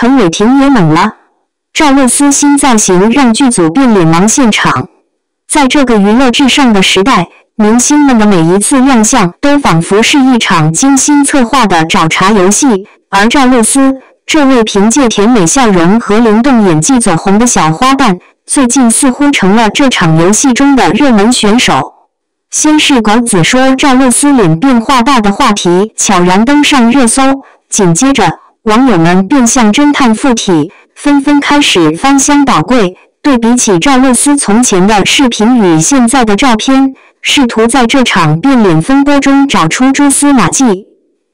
陈伟霆也懵了。赵露思新造型让剧组变脸盲现场。在这个娱乐至上的时代，明星们的每一次亮相都仿佛是一场精心策划的找茬游戏。而赵露思这位凭借甜美笑容和灵动演技走红的小花旦，最近似乎成了这场游戏中的热门选手。先是狗子说赵露思脸变化大的话题悄然登上热搜，紧接着网友们便像侦探附体，纷纷开始翻箱倒柜。对比起赵露思从前的视频与现在的照片，试图在这场变脸风波中找出蛛丝马迹。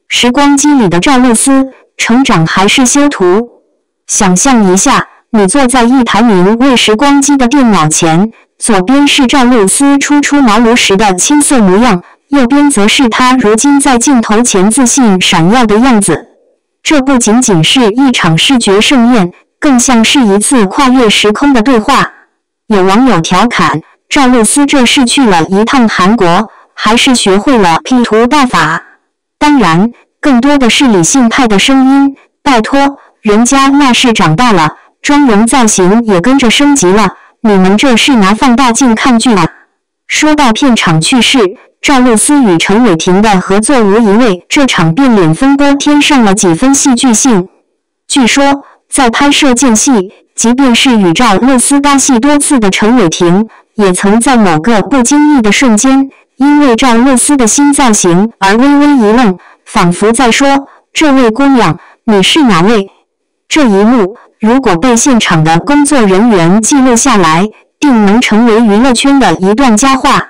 时光机里的赵露思，成长还是修图？想象一下，你坐在一台名为时光机的电脑前，左边是赵露思初出茅庐时的青涩模样，右边则是她如今在镜头前自信闪耀的样子。这不仅仅是一场视觉盛宴。更像是一次跨越时空的对话。有网友调侃：“赵露思这是去了一趟韩国，还是学会了 P 图大法？”当然，更多的是理性派的声音：“拜托，人家那是长大了，妆容造型也跟着升级了，你们这是拿放大镜看剧吗！”说到片场趣事，赵露思与陈伟霆的合作无疑为这场变脸风波添上了几分戏剧性。据说。在拍摄间隙，即便是与赵露思搭戏多次的陈伟霆，也曾在某个不经意的瞬间，因为赵露思的新造型而微微一愣，仿佛在说：“这位姑娘，你是哪位？”这一幕如果被现场的工作人员记录下来，定能成为娱乐圈的一段佳话。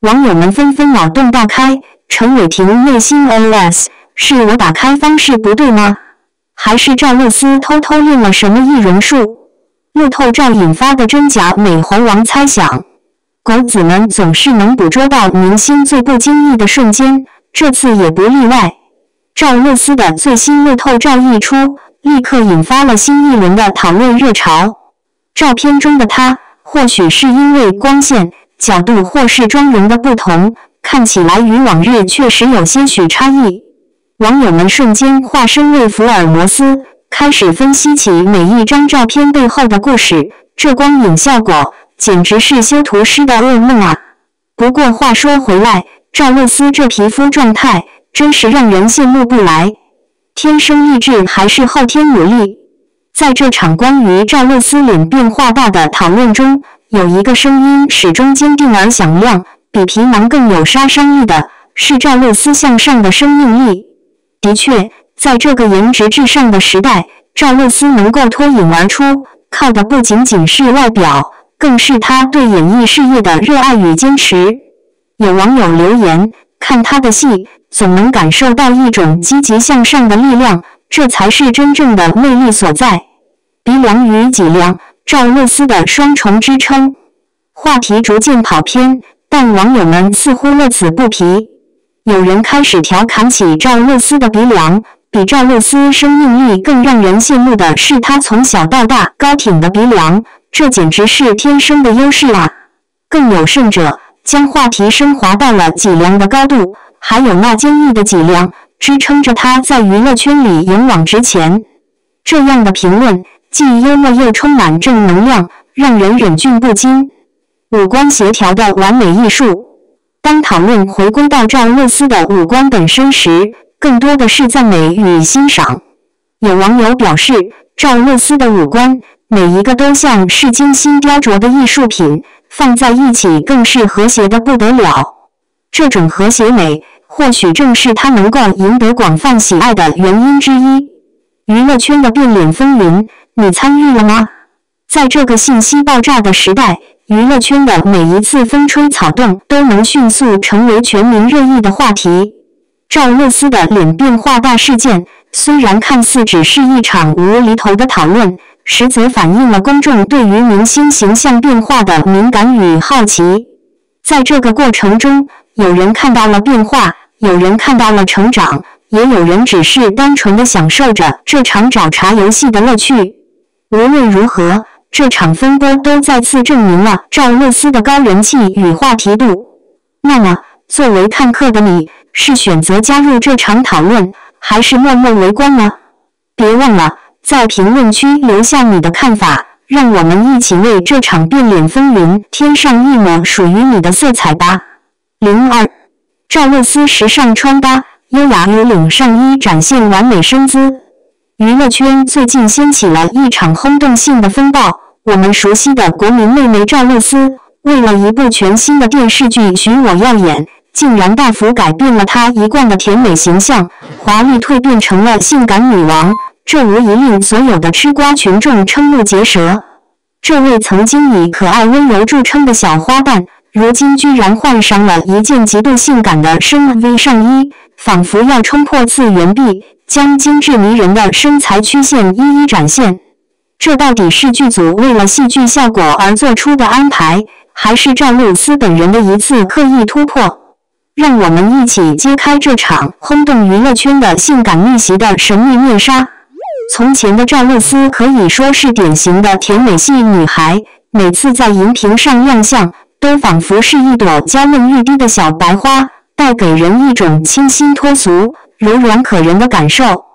网友们纷纷脑洞大开，陈伟霆内心 OS：是我打开方式不对吗？还是赵露思偷偷用了什么易容术？路透照引发的真假美猴王猜想，狗子们总是能捕捉到明星最不经意的瞬间，这次也不例外。赵露思的最新路透照一出，立刻引发了新一轮的讨论热潮。照片中的她，或许是因为光线、角度或是妆容的不同，看起来与往日确实有些许差异。网友们瞬间化身为福尔摩斯，开始分析起每一张照片背后的故事。这光影效果简直是修图师的噩梦啊！不过话说回来，赵露思这皮肤状态真是让人羡慕不来。天生丽质还是后天努力？在这场关于赵露思脸变化大的讨论中，有一个声音始终坚定而响亮，比皮囊更有杀伤力的是赵露思向上的生命力。的确，在这个颜值至上的时代，赵露思能够脱颖而出，靠的不仅仅是外表，更是她对演艺事业的热爱与坚持。有网友留言：“看她的戏，总能感受到一种积极向上的力量，这才是真正的魅力所在。”鼻梁与脊梁，赵露思的双重支撑。话题逐渐跑偏，但网友们似乎乐此不疲。有人开始调侃起赵露思的鼻梁，比赵露思生命力更让人羡慕的是她从小到大高挺的鼻梁，这简直是天生的优势啊！更有甚者，将话题升华到了脊梁的高度，还有那坚毅的脊梁支撑着他在娱乐圈里勇往直前。这样的评论既幽默又充满正能量，让人忍俊不禁。五官协调的完美艺术。当讨论回归到赵露思的五官本身时，更多的是赞美与欣赏。有网友表示，赵露思的五官每一个都像是精心雕琢的艺术品，放在一起更是和谐的不得了。这种和谐美，或许正是他能够赢得广泛喜爱的原因之一。娱乐圈的变脸风云，你参与了吗？在这个信息爆炸的时代。娱乐圈的每一次风吹草动都能迅速成为全民热议的话题。赵露思的脸变化大事件，虽然看似只是一场无厘头的讨论，实则反映了公众对于明星形象变化的敏感与好奇。在这个过程中，有人看到了变化，有人看到了成长，也有人只是单纯的享受着这场找茬游戏的乐趣。无论如何。这场风波都再次证明了赵露思的高人气与话题度。那么，作为看客的你，是选择加入这场讨论，还是默默围观呢？别忘了，在评论区留下你的看法，让我们一起为这场变脸风云添上一抹属于你的色彩吧。零二，赵露思时尚穿搭，优雅 U 领上衣展现完美身姿。娱乐圈最近掀起了一场轰动性的风暴，我们熟悉的国民妹妹赵露思，为了一部全新的电视剧《许我耀眼》。竟然大幅改变了她一贯的甜美形象，华丽蜕变成了性感女王，这无疑令所有的吃瓜群众瞠目结舌。这位曾经以可爱温柔著称的小花旦，如今居然换上了一件极度性感的深 V 上衣，仿佛要冲破次元壁，将精致迷人的身材曲线一一展现。这到底是剧组为了戏剧效果而做出的安排，还是赵露思本人的一次刻意突破？让我们一起揭开这场轰动娱乐圈的性感逆袭的神秘面纱。从前的赵露思可以说是典型的甜美系女孩，每次在荧屏上亮相，都仿佛是一朵娇嫩欲滴的小白花，带给人一种清新脱俗、柔软可人的感受。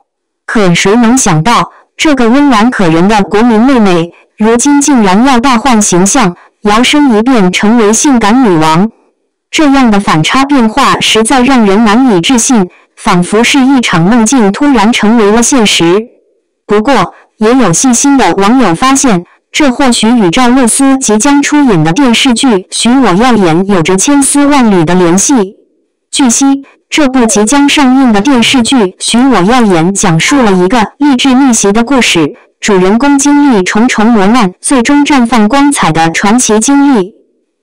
可谁能想到，这个温婉可人的国民妹妹，如今竟然要大换形象，摇身一变成为性感女王？这样的反差变化实在让人难以置信，仿佛是一场梦境突然成为了现实。不过，也有细心的网友发现，这或许与赵露思即将出演的电视剧《许我耀眼》有着千丝万缕的联系。据悉，这部即将上映的电视剧《许我耀眼》讲述了一个励志逆袭的故事，主人公经历重重磨难，最终绽放光彩的传奇经历。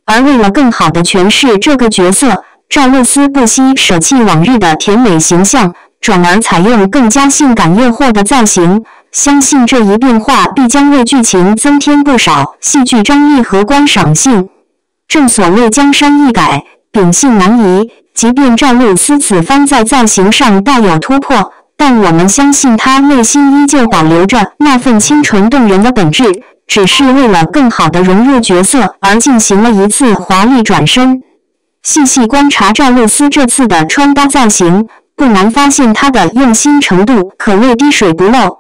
而为了更好地诠释这个角色，赵露思不惜舍弃往日的甜美形象，转而采用更加性感诱惑的造型。相信这一变化必将为剧情增添不少戏剧张力和观赏性。正所谓江山易改，秉性难移。即便赵露思此番在造型上大有突破，但我们相信她内心依旧保留着那份清纯动人的本质。只是为了更好地融入角色而进行了一次华丽转身。细细观察赵露思这次的穿搭造型，不难发现她的用心程度可谓滴水不漏。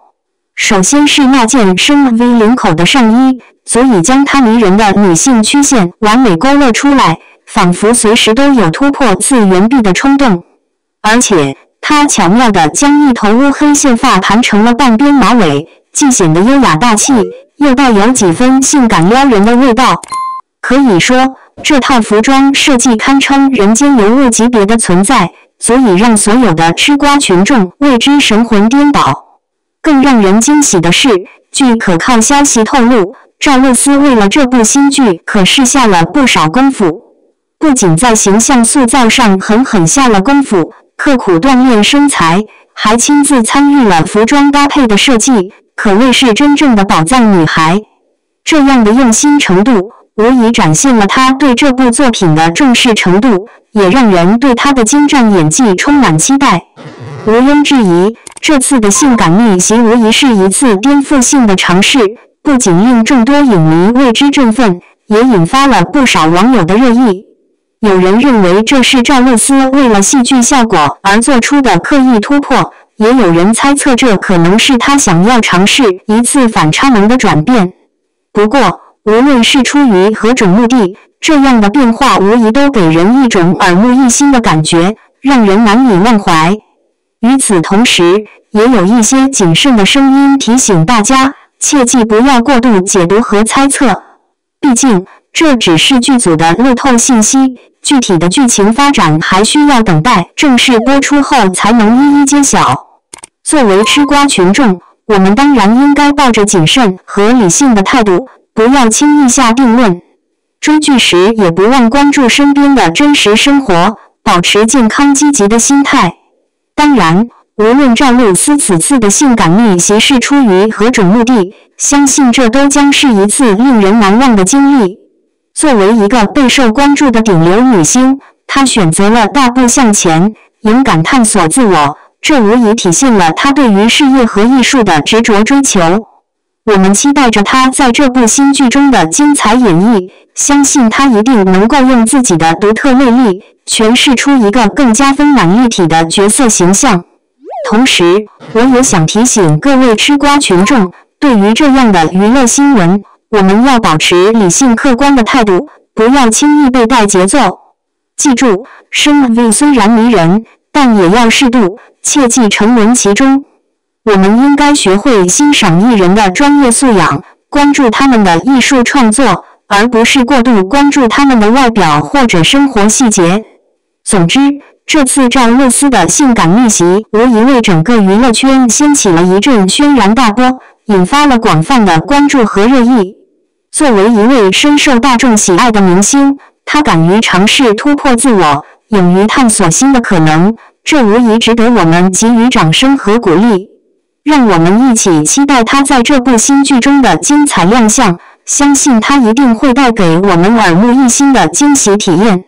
首先是那件深 V 领口的上衣，足以将她迷人的女性曲线完美勾勒出来，仿佛随时都有突破次元壁的冲动。而且，她巧妙地将一头乌黑线发盘成了半边马尾，既显得优雅大气。又带有几分性感撩人的味道，可以说这套服装设计堪称人间尤物级别的存在，足以让所有的吃瓜群众为之神魂颠倒。更让人惊喜的是，据可靠消息透露，赵露思为了这部新剧可是下了不少功夫，不仅在形象塑造上狠狠下了功夫，刻苦锻炼身材，还亲自参与了服装搭配的设计。可谓是真正的宝藏女孩，这样的用心程度，无疑展现了他对这部作品的重视程度，也让人对他的精湛演技充满期待。毋庸置疑，这次的性感逆袭无疑是一次颠覆性的尝试，不仅令众多影迷为之振奋，也引发了不少网友的热议。有人认为这是赵露思为了戏剧效果而做出的刻意突破。也有人猜测，这可能是他想要尝试一次反差萌的转变。不过，无论是出于何种目的，这样的变化无疑都给人一种耳目一新的感觉，让人难以忘怀。与此同时，也有一些谨慎的声音提醒大家，切记不要过度解读和猜测。毕竟，这只是剧组的路透信息，具体的剧情发展还需要等待正式播出后才能一一揭晓。作为吃瓜群众，我们当然应该抱着谨慎和理性的态度，不要轻易下定论。追剧时也不忘关注身边的真实生活，保持健康积极的心态。当然，无论赵露思此次的性感逆袭是出于何种目的，相信这都将是一次令人难忘的经历。作为一个备受关注的顶流女星，她选择了大步向前，勇敢探索自我。这无疑体现了她对于事业和艺术的执着追求。我们期待着他在这部新剧中的精彩演绎，相信他一定能够用自己的独特魅力诠释出一个更加丰满立体的角色形象。同时，我也想提醒各位吃瓜群众，对于这样的娱乐新闻，我们要保持理性客观的态度，不要轻易被带节奏。记住，生 V 虽然迷人，但也要适度，切忌沉沦其中。我们应该学会欣赏艺人的专业素养，关注他们的艺术创作，而不是过度关注他们的外表或者生活细节。总之，这次赵露思的性感逆袭，无疑为整个娱乐圈掀起了一阵轩然大波，引发了广泛的关注和热议。作为一位深受大众喜爱的明星，她敢于尝试突破自我，勇于探索新的可能，这无疑值得我们给予掌声和鼓励。让我们一起期待他在这部新剧中的精彩亮相，相信他一定会带给我们耳目一新的惊喜体验。